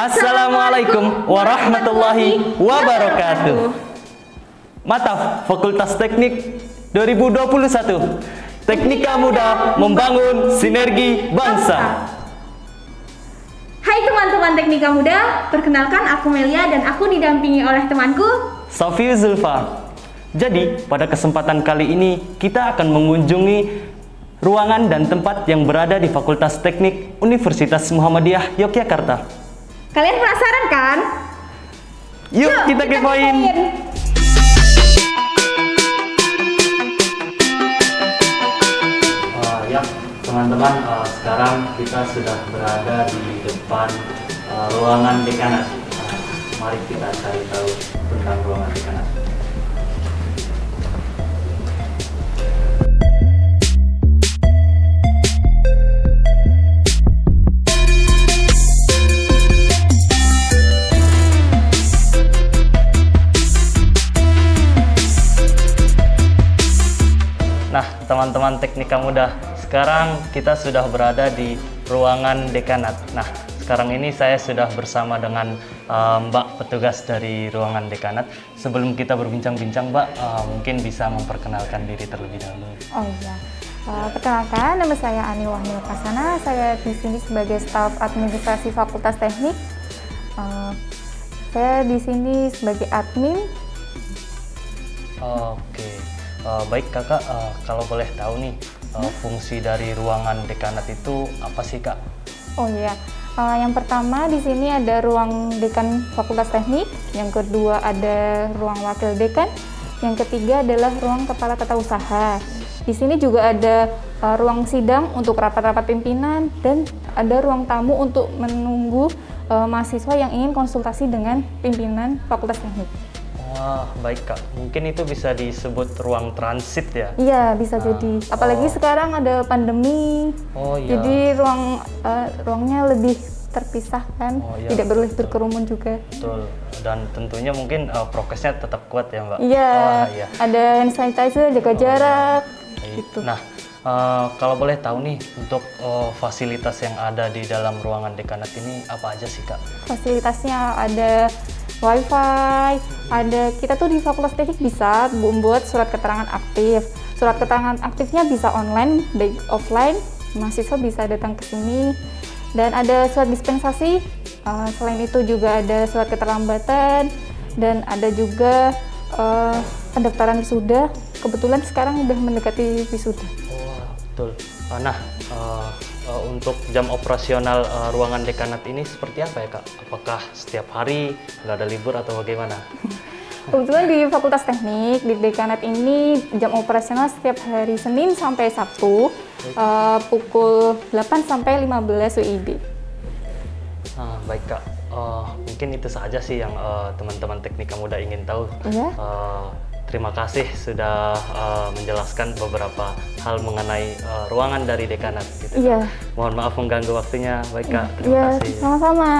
Assalamualaikum warahmatullahi wabarakatuh. Mata Fakultas Teknik 2021. Teknika Muda membangun sinergi bangsa. Hai teman-teman Teknika Muda, perkenalkan aku Melia dan aku didampingi oleh temanku Safi Zulfa. Jadi, pada kesempatan kali ini kita akan mengunjungi ruangan dan tempat yang berada di Fakultas Teknik Universitas Muhammadiyah Yogyakarta. Kalian penasaran kan? Yuk, Yuk kita, kita kepoin. Uh, ya, teman-teman, uh, sekarang kita sudah berada di depan uh, ruangan dekanat. Uh, mari kita cari tahu tentang ruangan dekanat. Teman-teman teknika muda. Sekarang kita sudah berada di ruangan dekanat. Nah, sekarang ini saya sudah bersama dengan uh, Mbak petugas dari ruangan dekanat. Sebelum kita berbincang-bincang, Mbak, uh, mungkin bisa memperkenalkan diri terlebih dahulu. Oh iya. Uh, perkenalkan, nama saya Ani Wahyu Pasana. Saya di sini sebagai staf administrasi Fakultas Teknik. Uh, saya di sini sebagai admin. Oke. Okay. Uh, baik kakak, uh, kalau boleh tahu nih uh, fungsi dari ruangan dekanat itu apa sih kak? Oh iya, uh, yang pertama di sini ada ruang dekan Fakultas Teknik, yang kedua ada ruang wakil dekan, yang ketiga adalah ruang kepala tata usaha. Di sini juga ada uh, ruang sidang untuk rapat-rapat pimpinan dan ada ruang tamu untuk menunggu uh, mahasiswa yang ingin konsultasi dengan pimpinan Fakultas Teknik. Wah, baik Kak. Mungkin itu bisa disebut ruang transit ya? Iya, bisa ah. jadi. Apalagi oh. sekarang ada pandemi. Oh iya. Jadi ruang uh, ruangnya lebih terpisah kan, oh, iya, tidak boleh berkerumun juga. Betul. Dan tentunya mungkin uh, prokesnya tetap kuat ya, Mbak. Iya. Oh, iya. Ada hand sanitizer, jaga oh, jarak. Iya. Gitu. Nah, uh, kalau boleh tahu nih untuk uh, fasilitas yang ada di dalam ruangan dekanat ini apa aja sih, Kak? Fasilitasnya ada wifi. Ada kita tuh di fakultas teknik bisa membuat surat keterangan aktif. Surat keterangan aktifnya bisa online baik offline mahasiswa bisa datang ke sini. Dan ada surat dispensasi uh, selain itu juga ada surat keterlambatan dan ada juga uh, pendaftaran wisuda. Kebetulan sekarang udah mendekati wisuda. Oh, betul. Nah uh, uh, untuk jam operasional uh, ruangan dekanat ini seperti apa ya kak? Apakah setiap hari nggak ada libur atau bagaimana? Kebetulan di Fakultas Teknik di dekanat ini jam operasional setiap hari Senin sampai Sabtu uh, pukul 8 sampai 15 WIB. Nah, baik kak. Uh, mungkin itu saja sih yang teman-teman uh, teknika muda ingin tahu. Iya. Uh, Terima kasih sudah uh, menjelaskan beberapa hal mengenai uh, ruangan dari dekanat. Gitu, iya. Mohon maaf mengganggu waktunya, baik kak. Terima iya, kasih. Sama-sama.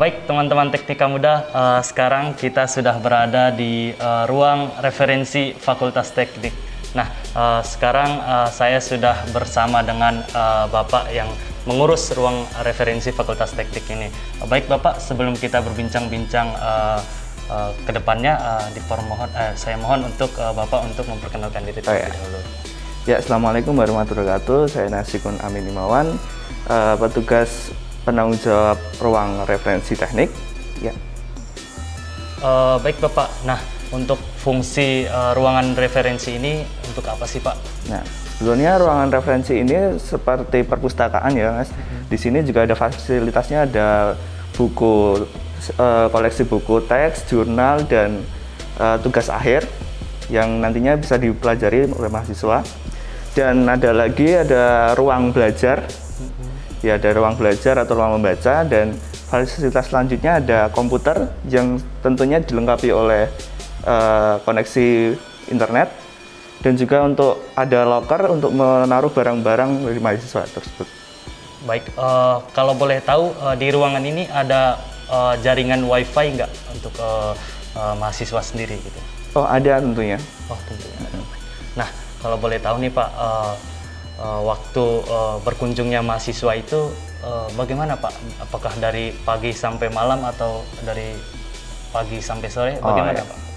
Baik teman-teman Teknika Muda, uh, sekarang kita sudah berada di uh, ruang referensi Fakultas Teknik. Nah, uh, sekarang uh, saya sudah bersama dengan uh, Bapak yang mengurus ruang referensi Fakultas Teknik ini. Baik Bapak, sebelum kita berbincang-bincang uh, uh, ke depannya, uh, dipermohon, uh, saya mohon untuk uh, Bapak untuk memperkenalkan diri terlebih oh, ya. dahulu. Ya, Assalamualaikum warahmatullahi wabarakatuh. Saya Nasikun Amin Imawan, uh, petugas penanggung jawab ruang referensi teknik. Ya. Uh, baik Bapak, nah untuk fungsi uh, ruangan referensi ini untuk apa sih Pak? Nah, Sebenarnya ruangan referensi ini seperti perpustakaan ya, Mas. Di sini juga ada fasilitasnya ada buku uh, koleksi buku teks, jurnal dan uh, tugas akhir yang nantinya bisa dipelajari oleh mahasiswa. Dan ada lagi ada ruang belajar. Ya, ada ruang belajar atau ruang membaca dan fasilitas selanjutnya ada komputer yang tentunya dilengkapi oleh uh, koneksi internet dan juga untuk ada locker untuk menaruh barang-barang dari mahasiswa tersebut. Baik, uh, kalau boleh tahu uh, di ruangan ini ada uh, jaringan WiFi nggak untuk uh, uh, mahasiswa sendiri gitu? Oh ada tentunya. Oh tentunya. Nah kalau boleh tahu nih Pak, uh, uh, waktu uh, berkunjungnya mahasiswa itu uh, bagaimana Pak? Apakah dari pagi sampai malam atau dari pagi sampai sore? Oh, Bagaimana iya. Pak?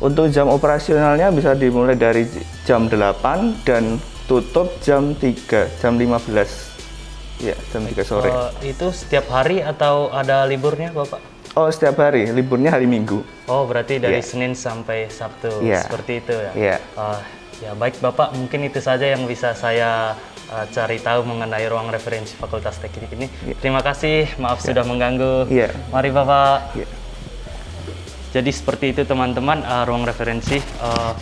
Untuk jam operasionalnya bisa dimulai dari jam 8 dan tutup jam 3, jam 15. Ya, jam 3 sore. Uh, itu setiap hari atau ada liburnya Bapak? Oh, setiap hari, liburnya hari Minggu. Oh, berarti dari Iya. Senin sampai Sabtu Iya. seperti itu ya. Iya. Ah, ya baik Bapak, mungkin itu saja yang bisa saya ah, cari tahu mengenai ruang referensi Fakultas Teknik ini. Terima kasih, maaf sudah mengganggu. Iya. Mari Bapak. Iya. Jadi seperti itu teman-teman ah, ruang referensi ah,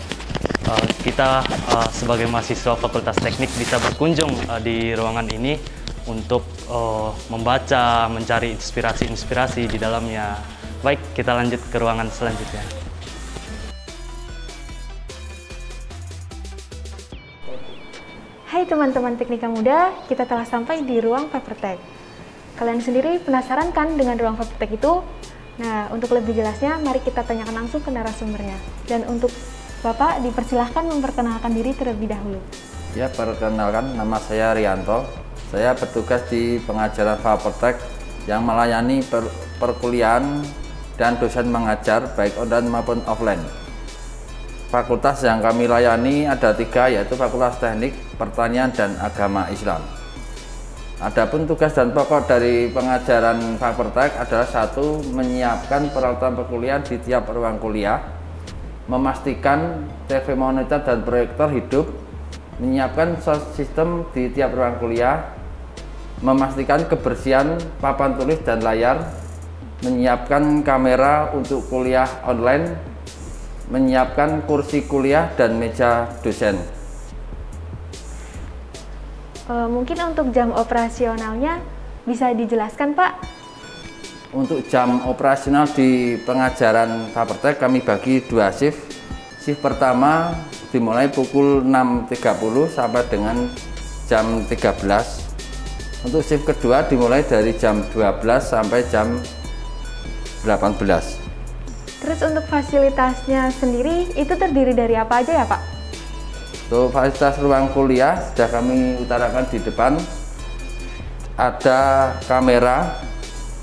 ah, kita ah, sebagai mahasiswa Fakultas Teknik bisa berkunjung ah, di ruangan ini untuk ah, membaca, mencari inspirasi-inspirasi di dalamnya. Baik, kita lanjut ke ruangan selanjutnya. Hai teman-teman Teknika Muda, kita telah sampai di ruang Papertech. Kalian sendiri penasaran kan dengan ruang Papertech itu? Nah, untuk lebih jelasnya, mari kita tanyakan langsung ke narasumbernya. Dan untuk Bapak, dipersilahkan memperkenalkan diri terlebih dahulu. Ya, perkenalkan nama saya Rianto. Saya bertugas di pengajaran Fapertek yang melayani per- perkuliahan dan dosen mengajar baik online maupun offline. Fakultas yang kami layani ada tiga yaitu Fakultas Teknik, Pertanian, dan Agama Islam. Adapun tugas dan pokok dari pengajaran Fapertek adalah satu menyiapkan peralatan perkuliahan di tiap ruang kuliah, memastikan TV monitor dan proyektor hidup, menyiapkan sound system di tiap ruang kuliah, memastikan kebersihan papan tulis dan layar, menyiapkan kamera untuk kuliah online, menyiapkan kursi kuliah dan meja dosen. Eh, mungkin untuk jam operasionalnya bisa dijelaskan, Pak? Untuk jam operasional di pengajaran Fapertek kami bagi dua shift. Shift pertama dimulai pukul 6.30 sampai dengan jam 13. Untuk shift kedua dimulai dari jam 12 sampai jam 18. Terus untuk fasilitasnya sendiri itu terdiri dari apa aja ya, Pak? Untuk fasilitas ruang kuliah sudah kami utarakan di depan. Ada kamera,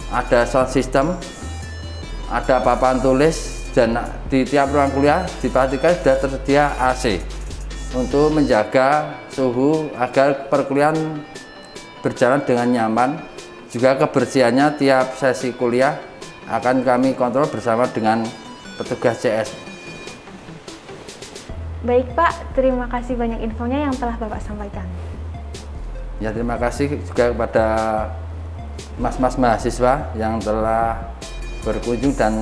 ada sound system, ada papan tulis dan di tiap ruang kuliah dipastikan sudah tersedia AC untuk menjaga suhu agar perkuliahan berjalan dengan nyaman. Juga kebersihannya tiap sesi kuliah akan kami kontrol bersama dengan petugas CS. Baik, Pak. Terima kasih banyak infonya yang telah Bapak sampaikan. Ya terima kasih juga kepada mas-mas mahasiswa yang telah berkunjung dan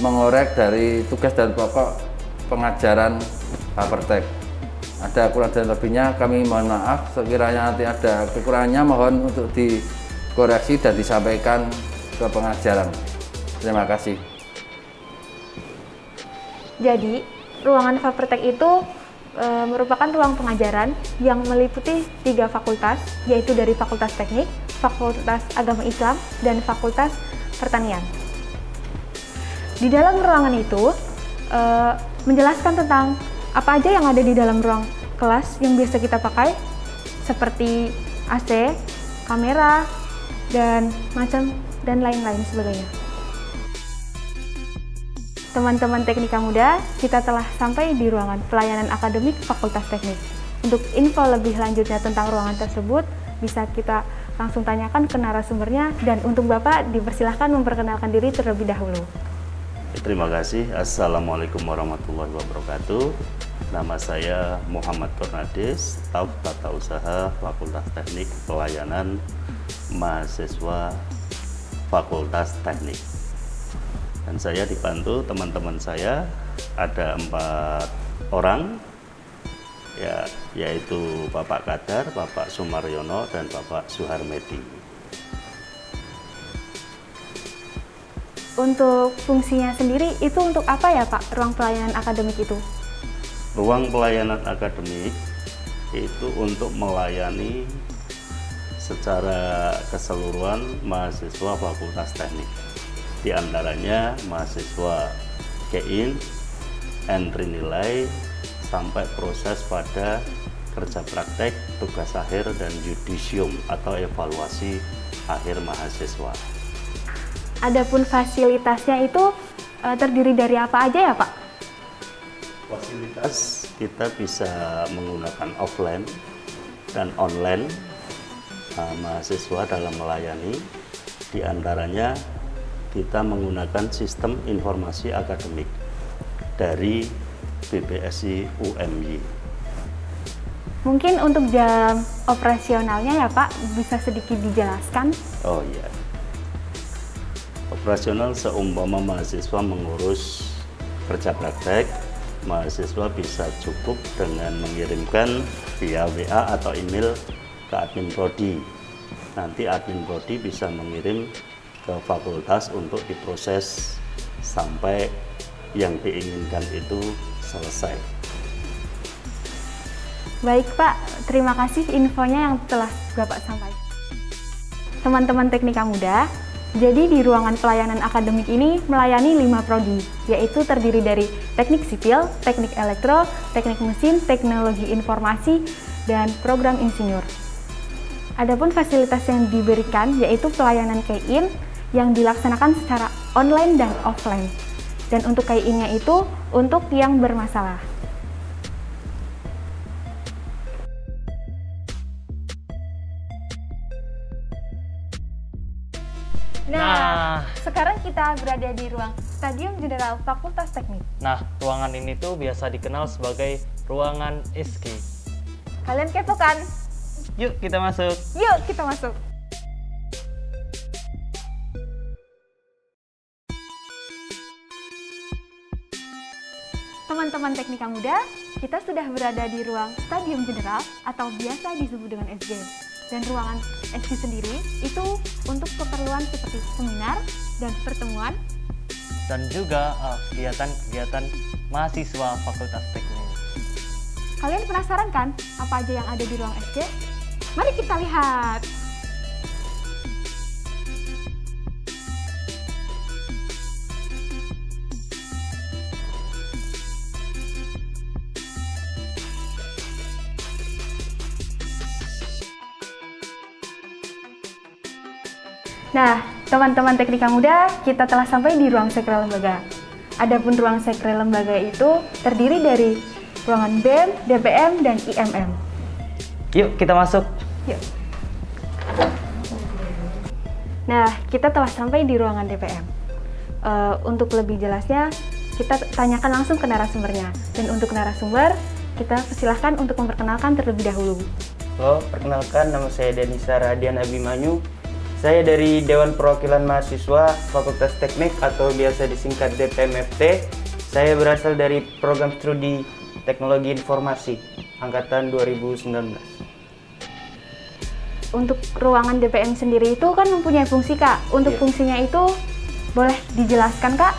mengorek dari tugas dan pokok pengajaran Papertek. Ada kurang dan lebihnya kami mohon maaf sekiranya nanti ada kekurangannya mohon untuk dikoreksi dan disampaikan ke pengajaran. Terima kasih. Jadi, ruangan Fapertek itu e, merupakan ruang pengajaran yang meliputi tiga fakultas, yaitu dari Fakultas Teknik, Fakultas Agama Islam, dan Fakultas Pertanian. Di dalam ruangan itu e, menjelaskan tentang apa aja yang ada di dalam ruang kelas yang biasa kita pakai, seperti AC, kamera, dan macam dan lain-lain sebagainya. Teman-teman Teknika Muda, kita telah sampai di ruangan pelayanan akademik Fakultas Teknik. Untuk info lebih lanjutnya tentang ruangan tersebut, bisa kita langsung tanyakan ke narasumbernya dan untuk Bapak dipersilahkan memperkenalkan diri terlebih dahulu. Terima kasih. Assalamualaikum warahmatullahi wabarakatuh. Nama saya Muhammad Bernades, staf tata usaha Fakultas Teknik Pelayanan Mahasiswa Fakultas Teknik. Dan saya dibantu teman-teman saya ada empat orang, ya, yaitu Bapak Kadar, Bapak Sumaryono, dan Bapak Suharmedi. Untuk fungsinya sendiri itu untuk apa ya Pak, ruang pelayanan akademik itu? Ruang pelayanan akademik itu untuk melayani secara keseluruhan mahasiswa Fakultas Teknik. Di antaranya mahasiswa KEIN, entry nilai, sampai proses pada kerja praktek, tugas akhir, dan yudisium atau evaluasi akhir mahasiswa. Adapun fasilitasnya itu e, terdiri dari apa aja ya Pak? Fasilitas kita bisa menggunakan offline dan online uh, mahasiswa dalam melayani. Di antaranya kita menggunakan sistem informasi akademik dari BPSI UMY. Mungkin untuk jam operasionalnya ya Pak, bisa sedikit dijelaskan? Oh iya. Operasional seumpama mahasiswa mengurus kerja praktek, mahasiswa bisa cukup dengan mengirimkan via WA atau email ke admin prodi. Nanti admin prodi bisa mengirim ke fakultas untuk diproses sampai yang diinginkan itu selesai. Baik Pak, terima kasih infonya yang telah Bapak sampaikan. Teman-teman Teknika Muda, jadi di ruangan pelayanan akademik ini melayani lima prodi, yaitu terdiri dari teknik sipil, teknik elektro, teknik mesin, teknologi informasi, dan program insinyur. Adapun fasilitas yang diberikan yaitu pelayanan KI-in yang dilaksanakan secara online dan offline. Dan untuk KI-nya itu untuk yang bermasalah. Nah, Nah. sekarang kita berada di ruang Stadium Jenderal Fakultas Teknik. Nah, ruangan ini tuh biasa dikenal sebagai ruangan SK. Kalian kepo kan? Yuk kita masuk. Yuk kita masuk. Teman-teman Teknika Muda, kita sudah berada di ruang Stadium Jenderal atau biasa disebut dengan SG. Dan ruangan SG sendiri itu untuk keperluan seperti seminar dan pertemuan Dan juga uh, kegiatan-kegiatan mahasiswa Fakultas Teknik. Kalian penasaran kan apa aja yang ada di ruang SG? Mari kita lihat. Nah, teman-teman Teknika Muda, kita telah sampai di ruang sekre lembaga. Adapun ruang sekre lembaga itu terdiri dari ruangan BEM, DPM, dan IMM. Yuk kita masuk. Yuk. Nah, kita telah sampai di ruangan DPM. Eh, untuk lebih jelasnya, kita tanyakan langsung ke narasumbernya. Dan untuk narasumber, kita persilahkan untuk memperkenalkan terlebih dahulu. Halo, perkenalkan nama saya Denisa Radian Abimanyu. Saya dari Dewan Perwakilan Mahasiswa Fakultas Teknik atau biasa disingkat DPMFT. Saya berasal dari program studi Teknologi Informasi angkatan 2019. Untuk ruangan DPM sendiri itu kan mempunyai fungsi, Kak. Untuk Iya. fungsinya itu boleh dijelaskan, Kak?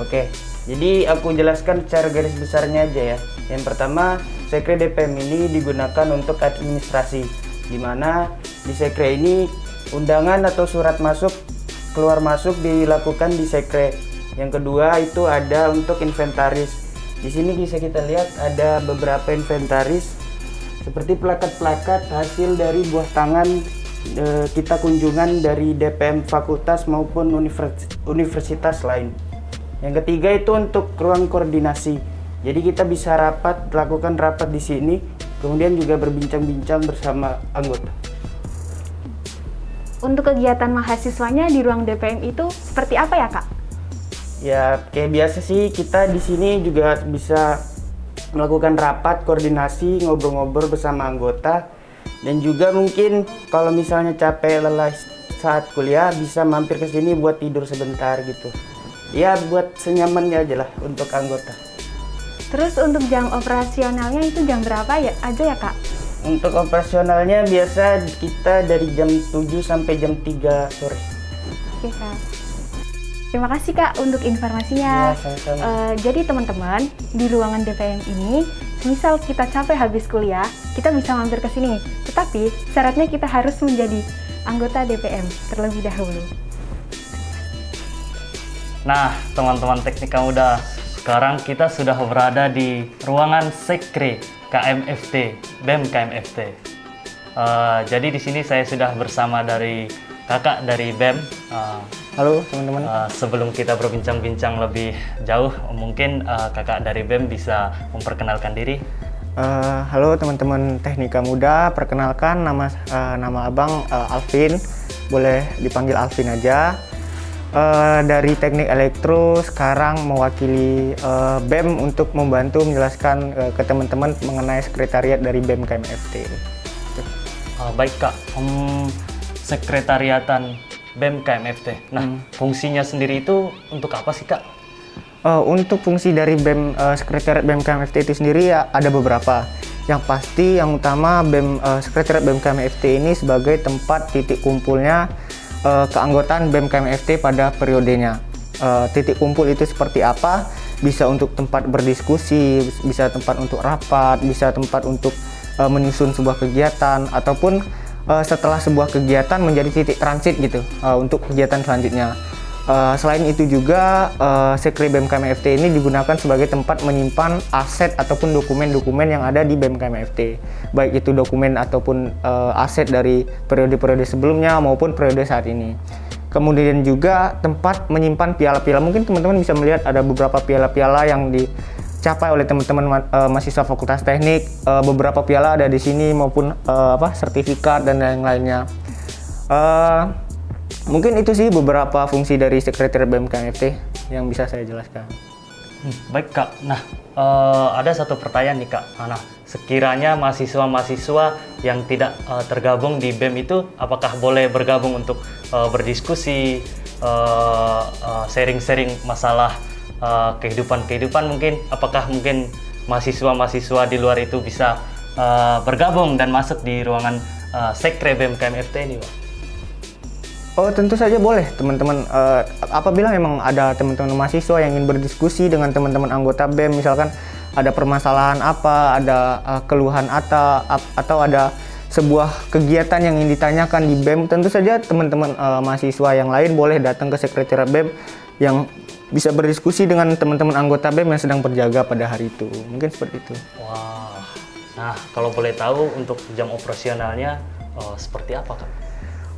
Oke, jadi aku jelaskan secara garis besarnya aja ya. Yang pertama, Sekre DPM ini digunakan untuk administrasi, di mana di Sekre ini undangan atau surat masuk keluar masuk dilakukan di Sekre. Yang kedua itu ada untuk inventaris. Di sini bisa kita lihat ada beberapa inventaris seperti plakat-plakat hasil dari buah tangan eh, kita kunjungan dari DPM fakultas maupun univers- universitas lain. Yang ketiga itu untuk ruang koordinasi. Jadi kita bisa rapat, lakukan rapat di sini, kemudian juga berbincang-bincang bersama anggota. Untuk kegiatan mahasiswanya di ruang DPM itu seperti apa ya, Kak? Ya kayak biasa sih kita di sini juga bisa melakukan rapat koordinasi ngobrol-ngobrol bersama anggota dan juga mungkin kalau misalnya capek lelah saat kuliah bisa mampir ke sini buat tidur sebentar gitu. Ya buat senyamannya aja lah untuk anggota. Terus untuk jam operasionalnya itu jam berapa ya aja ya, Kak? Untuk operasionalnya biasa kita dari jam 7 sampai jam 3 sore. Oke, Kak. Terima kasih, Kak, untuk informasinya. Ya, sama-sama. Eh, jadi, teman-teman, di ruangan DPM ini, misal kita capek habis kuliah, kita bisa mampir ke sini. Tetapi, syaratnya kita harus menjadi anggota DPM terlebih dahulu. Nah, teman-teman teknika muda, sekarang kita sudah berada di ruangan Sekre KMFT, BEM KMFT. Uh, jadi di sini saya sudah bersama dari kakak dari BEM. Uh, Halo teman-teman. Uh, sebelum kita berbincang-bincang lebih jauh, mungkin uh, kakak dari BEM bisa memperkenalkan diri. Uh, halo teman-teman Teknika Muda, perkenalkan nama uh, nama abang uh, Alvin, boleh dipanggil Alvin aja uh, dari teknik elektro sekarang mewakili uh, BEM untuk membantu menjelaskan uh, ke teman-teman mengenai sekretariat dari BEM KMFT. Uh, baik kak, um, sekretariatan BEM KMFT. Nah, hmm. fungsinya sendiri itu untuk apa sih kak? Uh, untuk fungsi dari BEM uh, sekretariat BEM KMFT itu sendiri ya ada beberapa. Yang pasti yang utama BEM uh, sekretariat BEM KMFT ini sebagai tempat titik kumpulnya uh, keanggotaan BEM KMFT pada periodenya. Uh, titik kumpul itu seperti apa? Bisa untuk tempat berdiskusi, bisa tempat untuk rapat, bisa tempat untuk uh, menyusun sebuah kegiatan ataupun uh, setelah sebuah kegiatan menjadi titik transit gitu uh, untuk kegiatan selanjutnya. Uh, selain itu juga uh, Sekre BMKMFT ini digunakan sebagai tempat menyimpan aset ataupun dokumen-dokumen yang ada di BMKMFT. Baik itu dokumen ataupun uh, aset dari periode-periode sebelumnya maupun periode saat ini. Kemudian juga tempat menyimpan piala-piala. Mungkin teman-teman bisa melihat ada beberapa piala-piala yang dicapai oleh teman-teman uh, mahasiswa Fakultas Teknik. Uh, beberapa piala ada di sini maupun uh, apa sertifikat dan lain-lainnya. Uh, Mungkin itu sih beberapa fungsi dari sekretariat BMKMFT yang bisa saya jelaskan. Hmm, baik kak. Nah, uh, ada satu pertanyaan nih kak. Nah, sekiranya mahasiswa-mahasiswa yang tidak uh, tergabung di BEM itu, apakah boleh bergabung untuk uh, berdiskusi, sharing-sharing uh, uh, masalah kehidupan-kehidupan mungkin? Apakah mungkin mahasiswa-mahasiswa di luar itu bisa uh, bergabung dan masuk di ruangan uh, sekre BEM KMFT ini, pak? Oh tentu saja boleh teman-teman. Uh, apabila memang ada teman-teman mahasiswa yang ingin berdiskusi dengan teman-teman anggota BEM, misalkan ada permasalahan apa, ada uh, keluhan atau atau ada sebuah kegiatan yang ingin ditanyakan di BEM, tentu saja teman-teman uh, mahasiswa yang lain boleh datang ke sekretariat BEM yang bisa berdiskusi dengan teman-teman anggota BEM yang sedang berjaga pada hari itu. Mungkin seperti itu. Wah. Nah, kalau boleh tahu untuk jam operasionalnya uh, seperti apa, Kak?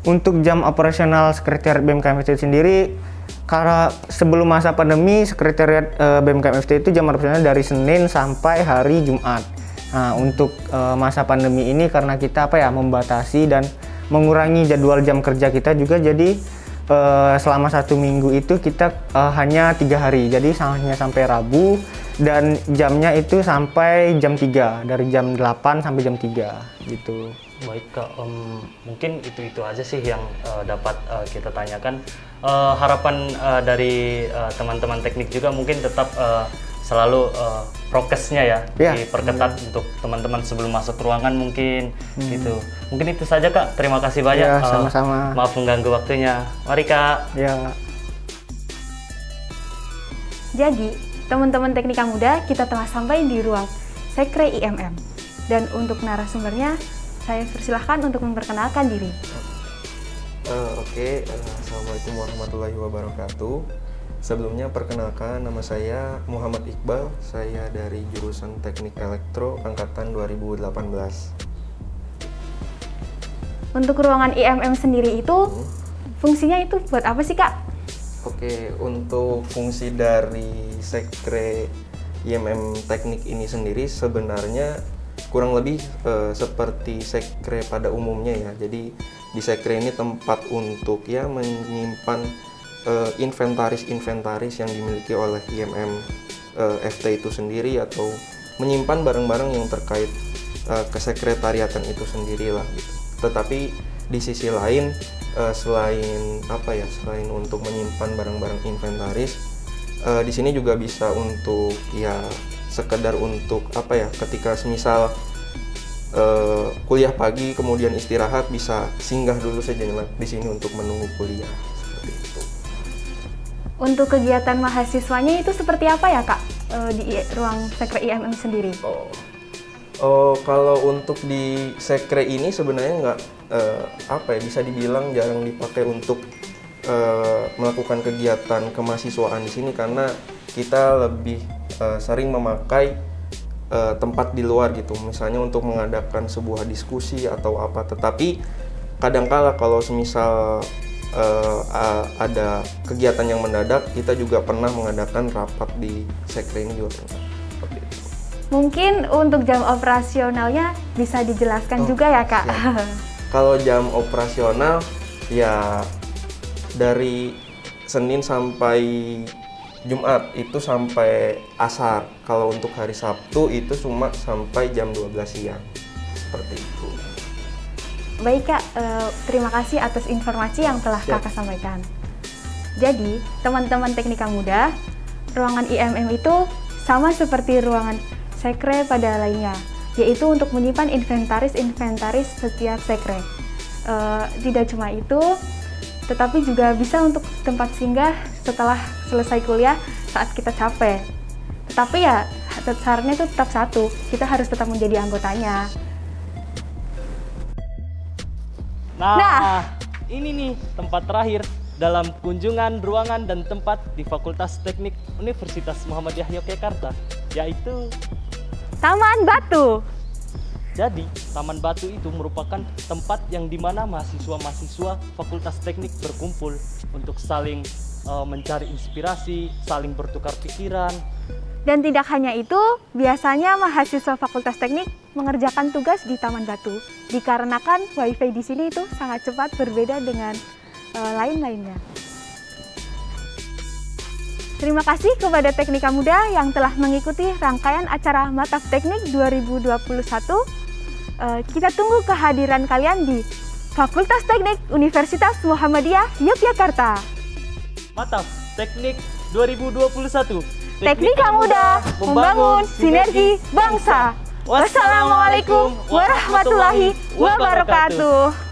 Untuk jam operasional sekretariat BMKM FT sendiri, karena sebelum masa pandemi sekretariat eh, BMKM FT itu jam operasional dari Senin sampai hari Jumat. Nah, untuk e, masa pandemi ini karena kita apa ya membatasi dan mengurangi jadwal jam kerja kita juga jadi e, selama satu minggu itu kita e, hanya tiga hari. Jadi hanya sampai Rabu dan jamnya itu sampai jam 3 dari jam 8 sampai jam 3 gitu. Baik kak, um, mungkin itu itu aja sih yang uh, dapat uh, kita tanyakan. Uh, harapan uh, dari teman-teman uh, teknik juga mungkin tetap uh, selalu uh, prokesnya ya, ya diperketat ya. untuk teman-teman sebelum masuk ruangan mungkin hmm. gitu. Mungkin itu saja kak. Terima kasih banyak. Ya, sama-sama. Uh, maaf mengganggu waktunya. Mari kak. Ya. Jadi teman-teman teknika muda kita telah sampai di ruang Sekre IMM dan untuk narasumbernya saya persilahkan untuk memperkenalkan diri. Uh, Oke, okay. uh, eh, Assalamualaikum warahmatullahi wabarakatuh. Sebelumnya perkenalkan nama saya Muhammad Iqbal, saya dari jurusan Teknik Elektro angkatan 2018. Untuk ruangan IMM sendiri itu hmm. fungsinya itu buat apa sih kak? Oke, untuk fungsi dari sekre IMM teknik ini sendiri sebenarnya kurang lebih uh, seperti sekre pada umumnya ya. Jadi di sekre ini tempat untuk ya menyimpan inventaris-inventaris yang dimiliki oleh IMM eh, FT itu sendiri atau menyimpan barang-barang yang terkait uh, kesekretariatan itu sendiri lah gitu. Tetapi di sisi lain selain apa ya selain untuk menyimpan barang-barang inventaris di sini juga bisa untuk ya sekedar untuk apa ya ketika semisal kuliah pagi kemudian istirahat bisa singgah dulu sejenak di sini untuk menunggu kuliah. Untuk kegiatan mahasiswanya itu seperti apa ya kak uh, di ruang sekre IMM sendiri? Oh, oh kalau untuk di sekre ini sebenarnya nggak uh, apa ya bisa dibilang jarang dipakai untuk eh, melakukan kegiatan kemahasiswaan di sini karena kita lebih eh, sering memakai eh, tempat di luar gitu, misalnya untuk mengadakan sebuah diskusi atau apa. Tetapi kadangkala kalau semisal a- ada kegiatan yang mendadak, kita juga pernah mengadakan rapat di sekre ini juga pernah. Seperti itu. Mungkin untuk jam operasionalnya bisa dijelaskan Oh, juga ya kak. Kalau jam operasional ya dari Senin sampai Jumat itu sampai asar. Kalau untuk hari Sabtu itu cuma sampai jam 12 siang. Seperti itu. Baik kak, eh, terima kasih atas informasi yang telah Siap. kakak sampaikan. Jadi, teman-teman teknika muda, ruangan IMM itu sama seperti ruangan sekre pada lainnya, yaitu untuk menyimpan inventaris-inventaris setiap sekre. Eh, tidak cuma itu, tetapi juga bisa untuk tempat singgah setelah selesai kuliah saat kita capek. Tetapi ya, sarannya itu tetap satu, kita harus tetap menjadi anggotanya. Nah, Nah. ini nih tempat terakhir dalam kunjungan ruangan dan tempat di Fakultas Teknik Universitas Muhammadiyah Yogyakarta, yaitu Taman Batu. jadi Taman Batu itu merupakan tempat yang di mana mahasiswa-mahasiswa Fakultas Teknik berkumpul untuk saling eh, mencari inspirasi, saling bertukar pikiran, Dan tidak hanya itu, biasanya mahasiswa Fakultas Teknik mengerjakan tugas di Taman Batu. Dikarenakan wifi di sini itu sangat cepat berbeda dengan eh, lain-lainnya. Terima kasih kepada Teknika Muda yang telah mengikuti rangkaian acara Mataf Teknik 2021. Eh, kita tunggu kehadiran kalian di Fakultas Teknik Universitas Muhammadiyah Yogyakarta. Mataf Teknik 2021. Teknika Muda membangun sinergi bangsa. Wassalamualaikum warahmatullahi wabarakatuh.